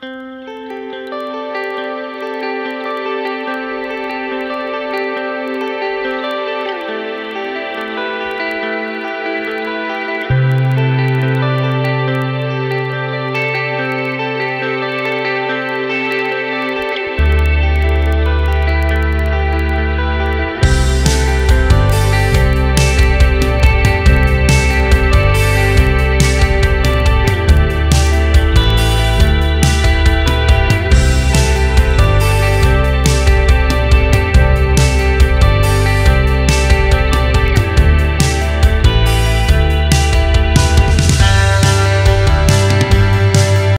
Mm-hmm.